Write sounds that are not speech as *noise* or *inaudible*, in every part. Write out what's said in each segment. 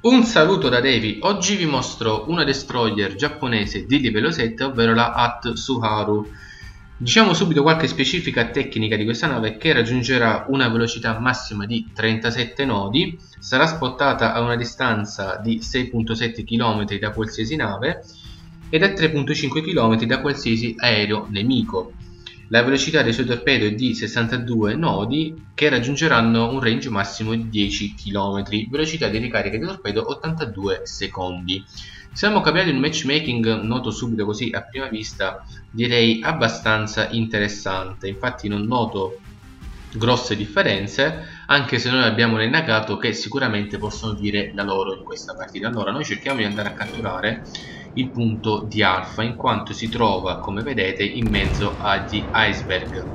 Un saluto da Devi, oggi vi mostro una destroyer giapponese di livello 7 ovvero la Atsuharu Diciamo subito qualche specifica tecnica di questa nave che raggiungerà una velocità massima di 37 nodi, sarà spottata a una distanza di 6.7 km da qualsiasi nave ed a 3.5 km da qualsiasi aereo nemico. La velocità dei suoi torpedo è di 62 nodi che raggiungeranno un range massimo di 10 km, velocità di ricarica di torpedo 82 secondi. Siamo cambiati un matchmaking noto subito così a prima vista direi abbastanza interessante. Infatti non noto grosse differenze anche se noi abbiamo Renagato che sicuramente possono dire la loro in questa partita. Allora noi cerchiamo di andare a catturare il punto di Alfa in quanto si trova come vedete in mezzo agli iceberg.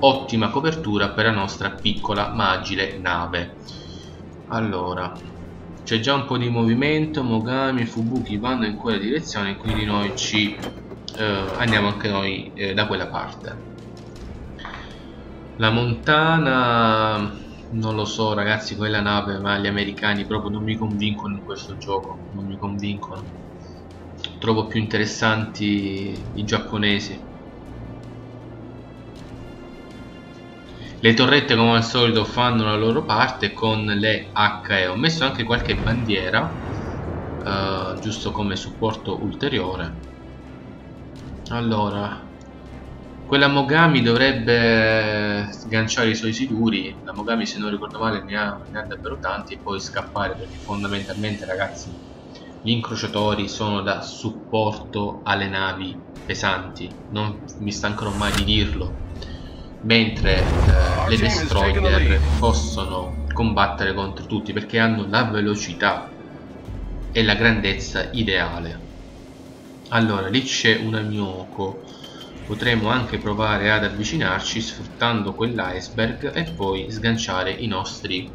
Ottima copertura per la nostra piccola ma agile nave. Allora c'è già un po' di movimento Mogami e Fubuki vanno in quella direzione quindi noi ci eh, andiamo anche noi eh, da quella parte. La montana non lo so ragazzi quella nave ma gli americani proprio non mi convincono in questo gioco non mi convincono trovo più interessanti i giapponesi Le torrette come al solito fanno la loro parte con le HE. Ho messo anche qualche bandiera, uh, giusto come supporto ulteriore. Allora, quella Mogami dovrebbe sganciare i suoi sicuri. La Mogami, se non ricordo male, ne ha, ne ha davvero tanti e poi scappare perché fondamentalmente, ragazzi, gli incrociatori sono da supporto alle navi pesanti. Non mi stancherò mai di dirlo. Mentre eh, le destroyer possono combattere contro tutti perché hanno la velocità e la grandezza ideale. Allora lì c'è un amioko potremmo anche provare ad avvicinarci sfruttando quell'iceberg e poi sganciare i nostri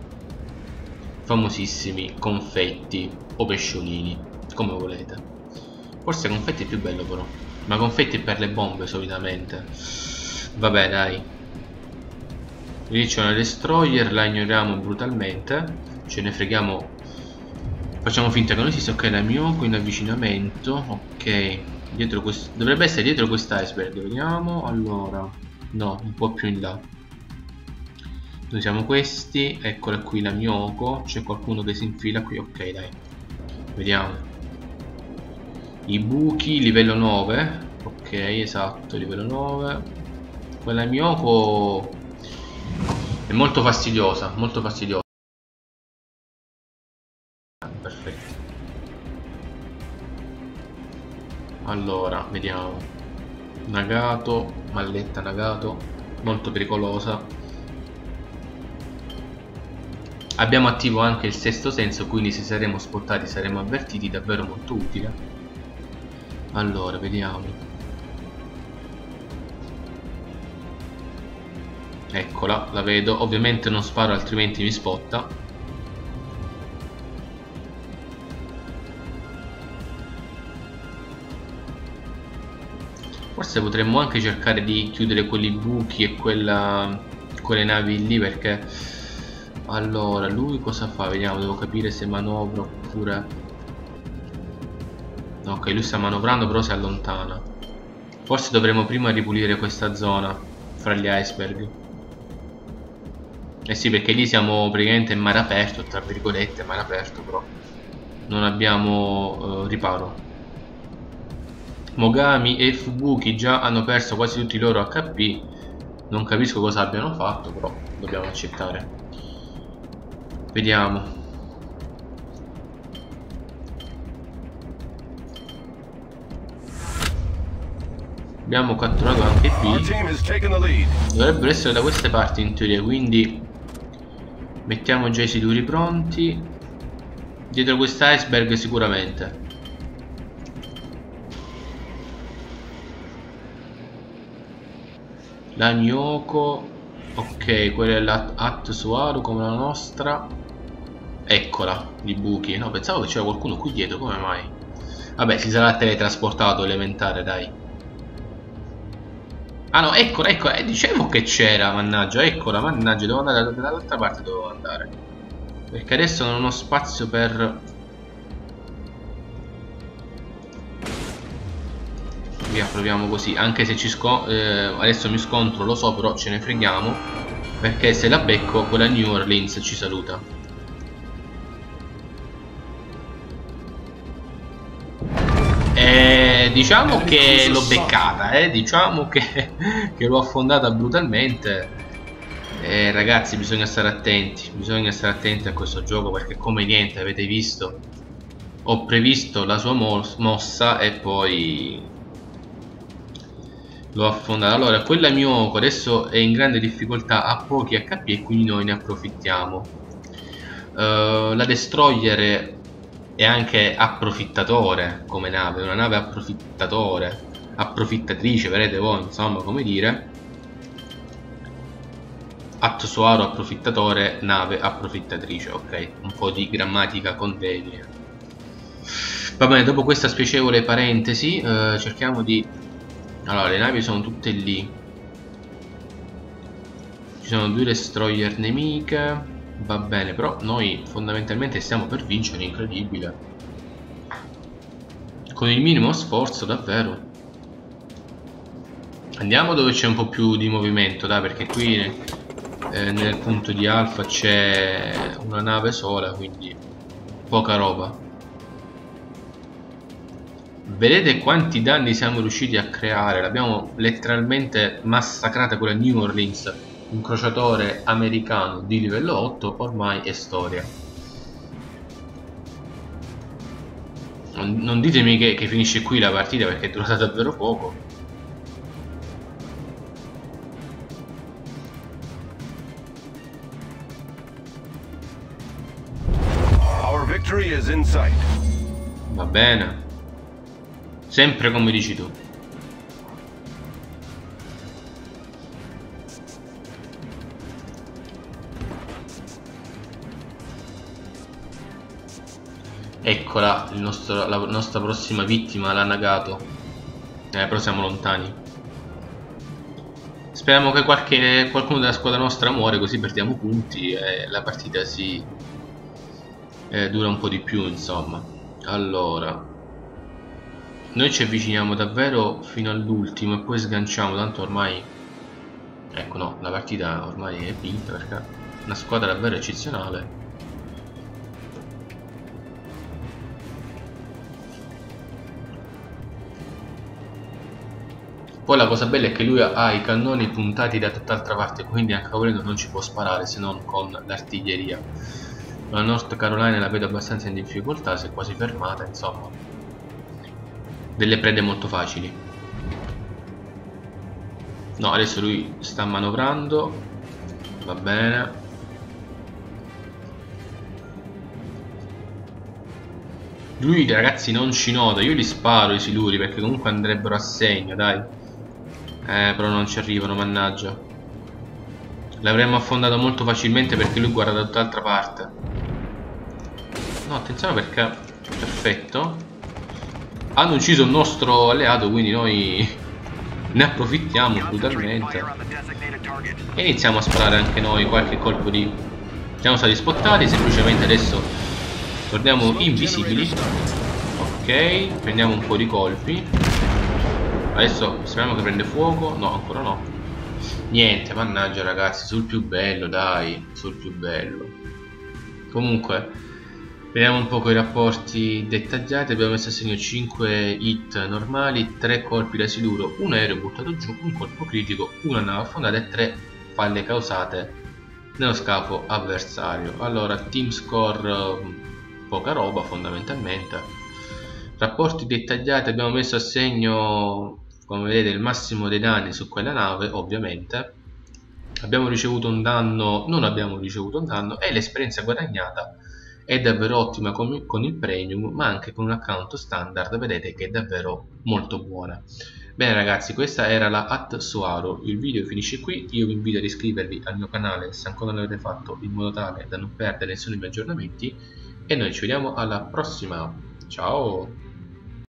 famosissimi confetti o pesciolini come volete. Forse confetti è più bello però. Ma confetti per le bombe solitamente. Vabbè dai. Lì c'è una destroyer la ignoriamo brutalmente. Ce ne freghiamo. Facciamo finta che non esista ok la Miyoko in avvicinamento. Ok. Dietro dovrebbe essere dietro quest'iceberg vediamo allora. No un po' più in là noi siamo questi eccola qui la Miyoko c'è qualcuno che si infila qui ok dai vediamo i buchi livello 9 ok esatto livello 9 quella Miyoko è molto fastidiosa, molto fastidiosa. Perfetto. Allora, vediamo. Nagato, malletta Nagato, molto pericolosa. Abbiamo attivo anche il sesto senso, quindi se saremo spottati saremo avvertiti, davvero molto utile. Allora, vediamo. Eccola, la vedo. Ovviamente non sparo altrimenti mi spotta. Forse potremmo anche cercare di chiudere quelli buchi e quella, quelle navi lì perché... Allora, lui cosa fa? Vediamo, devo capire se manovra oppure... Ok, lui sta manovrando però si allontana. Forse dovremmo prima ripulire questa zona fra gli iceberg. Eh sì, perché lì siamo praticamente in mare aperto, tra virgolette, mare aperto, però non abbiamo eh, riparo. Mogami e Fubuki già hanno perso quasi tutti i loro HP. Non capisco cosa abbiano fatto, però dobbiamo accettare. Vediamo. Abbiamo catturato anche B. Dovrebbero essere da queste parti in teoria, quindi Mettiamo già i sicuri pronti. Dietro quest'iceberg sicuramente. La Nyoko. Ok, quella è la Atsuaru come la nostra. Eccola, di buchi. No, pensavo che c'era qualcuno qui dietro, come mai? Vabbè, si sarà teletrasportato elementare, dai. Ah no, eccola, eccola, eh, dicevo che c'era, mannaggia, eccola, mannaggia, devo andare dall'altra parte, devo andare. Perché adesso non ho spazio per... Via, proviamo così, anche se ci sco eh, adesso mi scontro, lo so, però ce ne freghiamo. Perché se la becco, quella New Orleans ci saluta. Diciamo che l'ho beccata, eh? diciamo che, *laughs* che l'ho affondata brutalmente. Eh, ragazzi bisogna stare attenti, bisogna stare attenti a questo gioco perché come niente avete visto ho previsto la sua mossa e poi l'ho affondata. Allora, quella Miyoko adesso è in grande difficoltà, ha pochi HP e quindi noi ne approfittiamo. Uh, la Destroyer è anche approfittatore come nave, una nave approfittatore, approfittatrice, vedete voi, insomma, come dire. Atto soaro approfittatore, nave approfittatrice, ok, un po' di grammatica convegna. Va bene, dopo questa spiacevole parentesi, eh, cerchiamo di... Allora, le navi sono tutte lì. Ci sono due destroyer nemiche va bene però noi fondamentalmente stiamo per vincere incredibile. Con il minimo sforzo davvero. Andiamo dove c'è un po' più di movimento dai perché qui eh, nel punto di alfa c'è una nave sola quindi poca roba. Vedete quanti danni siamo riusciti a creare? L'abbiamo letteralmente massacrata con la New Orleans un crociatore americano di livello 8 ormai è storia. Non, non ditemi che, che finisce qui la partita perché è durata davvero poco. Va bene. Sempre come dici tu. Eccola, nostro, la nostra prossima vittima, l'ha nagato. Eh, però siamo lontani. Speriamo che qualche, qualcuno della squadra nostra muore così perdiamo punti e la partita si eh, dura un po' di più, insomma. Allora, noi ci avviciniamo davvero fino all'ultimo e poi sganciamo, tanto ormai... Ecco no, la partita ormai è vinta perché è una squadra davvero eccezionale. Poi la cosa bella è che lui ha i cannoni puntati da tutt'altra parte, quindi anche volendo non ci può sparare se non con l'artiglieria. La North Carolina la vedo abbastanza in difficoltà, si è quasi fermata, insomma. Delle prede molto facili. No, adesso lui sta manovrando. Va bene. Lui ragazzi non ci nota, io li sparo i siluri perché comunque andrebbero a segno, dai. Eh, però non ci arrivano, mannaggia. L'avremmo affondato molto facilmente perché lui guarda da tutt'altra parte. No, attenzione perché... Perfetto. Hanno ucciso il nostro alleato, quindi noi *laughs* ne approfittiamo brutalmente. E iniziamo a sparare anche noi qualche colpo di... Siamo stati spottati, semplicemente adesso torniamo invisibili. Ok, prendiamo un po' di colpi. Adesso speriamo che prende fuoco. No, ancora no. Niente, mannaggia ragazzi, sul più bello, dai, sul più bello. Comunque, vediamo un po' i rapporti dettagliati. Abbiamo messo a segno 5 hit normali, 3 colpi da siluro, un aereo buttato giù, un colpo critico, una nave affondata e 3 falle causate nello scafo avversario. Allora, team score poca roba fondamentalmente. Rapporti dettagliati abbiamo messo a segno come vedete il massimo dei danni su quella nave ovviamente. Abbiamo ricevuto un danno non abbiamo ricevuto un danno e l'esperienza guadagnata è davvero ottima con, con, il premium ma anche con un account standard vedete che è davvero molto buona. Bene ragazzi questa era la At Suaro il video finisce qui. Io vi invito ad iscrivervi al mio canale se ancora non l'avete fatto in modo tale da non perdere nessuno dei miei aggiornamenti. E noi ci vediamo alla prossima. Ciao